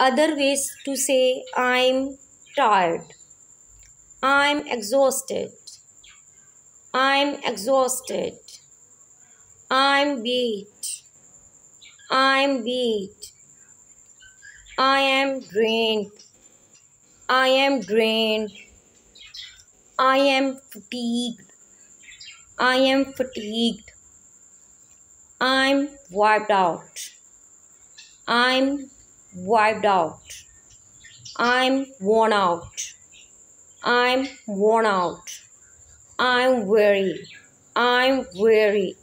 other ways to say I'm tired. I'm exhausted. I'm exhausted. I'm beat. I'm beat. I am drained. I am drained. I am fatigued. I am fatigued. I'm wiped out. I'm wiped out. I'm worn out. I'm worn out. I'm weary. I'm weary.